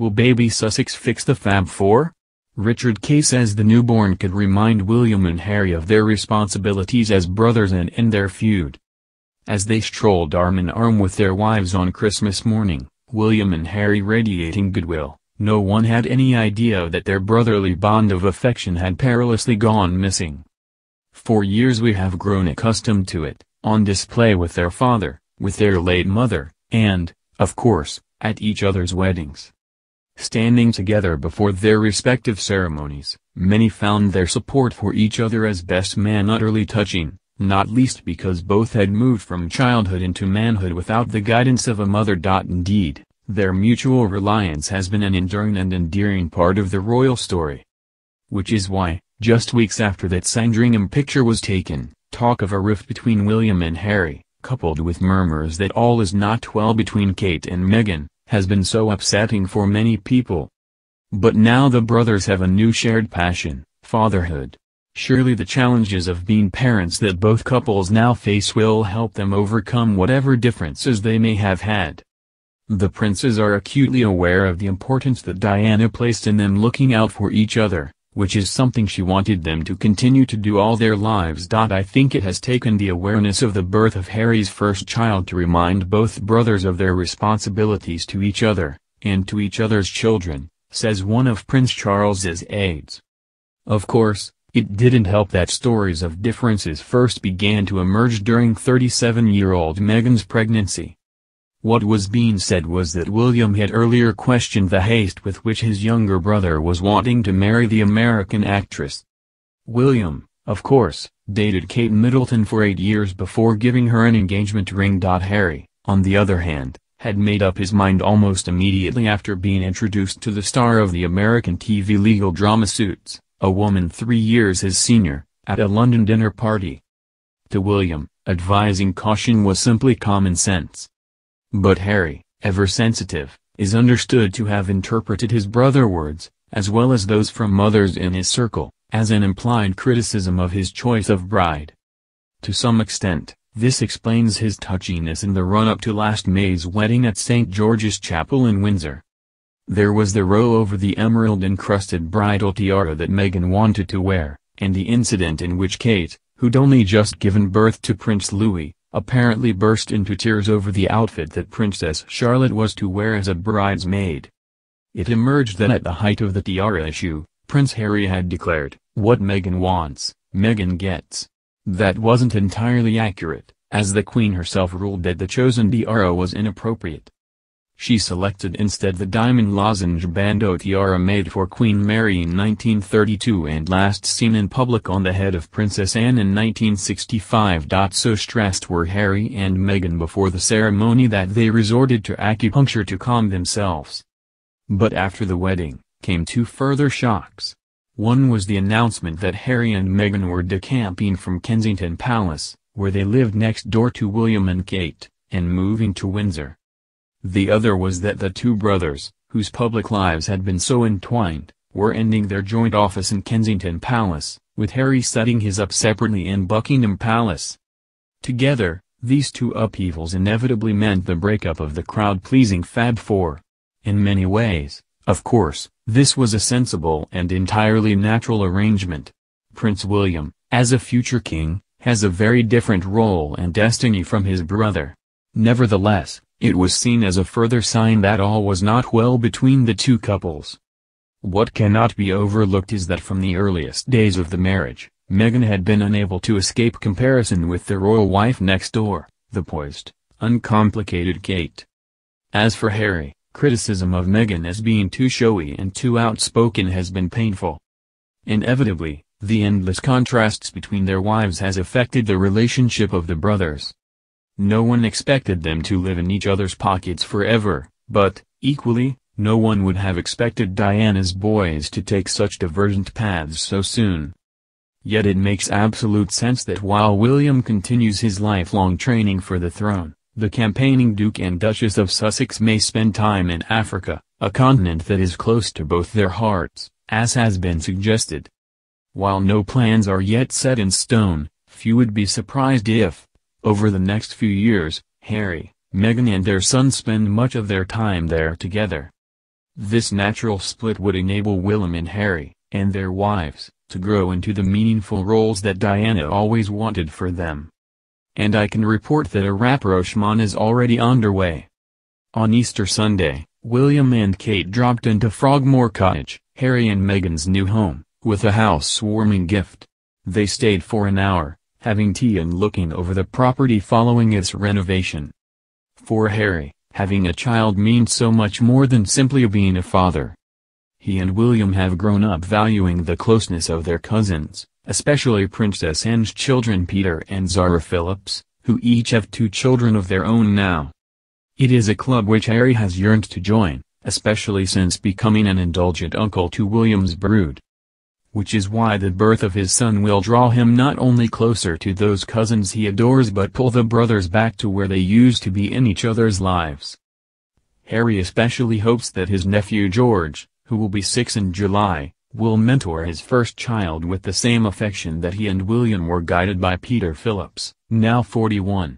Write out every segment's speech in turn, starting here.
will baby Sussex fix the Fab Four? Richard Kay says the newborn could remind William and Harry of their responsibilities as brothers and end their feud. As they strolled arm in arm with their wives on Christmas morning, William and Harry radiating goodwill, no one had any idea that their brotherly bond of affection had perilously gone missing. For years we have grown accustomed to it, on display with their father, with their late mother, and, of course, at each other's weddings. Standing together before their respective ceremonies, many found their support for each other as best man utterly touching, not least because both had moved from childhood into manhood without the guidance of a mother. Indeed, their mutual reliance has been an enduring and endearing part of the royal story. Which is why, just weeks after that Sandringham picture was taken, talk of a rift between William and Harry, coupled with murmurs that all is not well between Kate and Meghan, has been so upsetting for many people. But now the brothers have a new shared passion, fatherhood. Surely the challenges of being parents that both couples now face will help them overcome whatever differences they may have had. The princes are acutely aware of the importance that Diana placed in them looking out for each other, which is something she wanted them to continue to do all their lives. I think it has taken the awareness of the birth of Harry's first child to remind both brothers of their responsibilities to each other, and to each other's children, says one of Prince Charles's aides. Of course, it didn't help that stories of differences first began to emerge during 37-year-old Meghan's pregnancy. What was being said was that William had earlier questioned the haste with which his younger brother was wanting to marry the American actress. William, of course, dated Kate Middleton for eight years before giving her an engagement ring. Harry, on the other hand, had made up his mind almost immediately after being introduced to the star of the American TV legal drama Suits, a woman three years his senior, at a London dinner party. To William, advising caution was simply common sense. But Harry, ever sensitive, is understood to have interpreted his brother words, as well as those from others in his circle, as an implied criticism of his choice of bride. To some extent, this explains his touchiness in the run-up to last May's wedding at St. George's Chapel in Windsor. There was the row over the emerald-encrusted bridal tiara that Meghan wanted to wear, and the incident in which Kate, who'd only just given birth to Prince Louis, apparently burst into tears over the outfit that Princess Charlotte was to wear as a bridesmaid. It emerged that at the height of the tiara issue, Prince Harry had declared, what Meghan wants, Meghan gets. That wasn't entirely accurate, as the Queen herself ruled that the chosen tiara was inappropriate. She selected instead the diamond lozenge bandeau tiara made for Queen Mary in 1932 and last seen in public on the head of Princess Anne in 1965. So stressed were Harry and Meghan before the ceremony that they resorted to acupuncture to calm themselves. But after the wedding, came two further shocks. One was the announcement that Harry and Meghan were decamping from Kensington Palace, where they lived next door to William and Kate, and moving to Windsor. The other was that the two brothers, whose public lives had been so entwined, were ending their joint office in Kensington Palace, with Harry setting his up separately in Buckingham Palace. Together, these two upheavals inevitably meant the breakup of the crowd-pleasing Fab Four. In many ways, of course, this was a sensible and entirely natural arrangement. Prince William, as a future king, has a very different role and destiny from his brother. Nevertheless, it was seen as a further sign that all was not well between the two couples. What cannot be overlooked is that from the earliest days of the marriage, Meghan had been unable to escape comparison with the royal wife next door, the poised, uncomplicated Kate. As for Harry, criticism of Meghan as being too showy and too outspoken has been painful. Inevitably, the endless contrasts between their wives has affected the relationship of the brothers. No one expected them to live in each other's pockets forever, but, equally, no one would have expected Diana's boys to take such divergent paths so soon. Yet it makes absolute sense that while William continues his lifelong training for the throne, the campaigning Duke and Duchess of Sussex may spend time in Africa, a continent that is close to both their hearts, as has been suggested. While no plans are yet set in stone, few would be surprised if, over the next few years, Harry, Meghan and their son spend much of their time there together. This natural split would enable William and Harry, and their wives, to grow into the meaningful roles that Diana always wanted for them. And I can report that a rapprochement is already underway. On Easter Sunday, William and Kate dropped into Frogmore Cottage, Harry and Meghan's new home, with a house-warming gift. They stayed for an hour, having tea and looking over the property following its renovation. For Harry, having a child means so much more than simply being a father. He and William have grown up valuing the closeness of their cousins, especially Princess Anne's children Peter and Zara Phillips, who each have two children of their own now. It is a club which Harry has yearned to join, especially since becoming an indulgent uncle to William's brood which is why the birth of his son will draw him not only closer to those cousins he adores but pull the brothers back to where they used to be in each other's lives. Harry especially hopes that his nephew George, who will be six in July, will mentor his first child with the same affection that he and William were guided by Peter Phillips, now 41.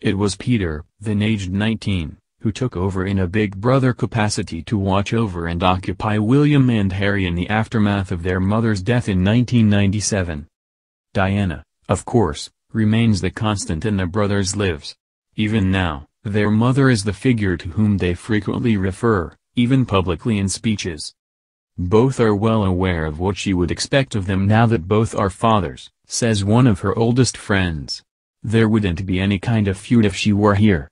It was Peter, then aged 19, who took over in a big brother capacity to watch over and occupy William and Harry in the aftermath of their mother's death in 1997. Diana, of course, remains the constant in the brothers' lives. Even now, their mother is the figure to whom they frequently refer, even publicly in speeches. Both are well aware of what she would expect of them now that both are fathers, says one of her oldest friends. There wouldn't be any kind of feud if she were here.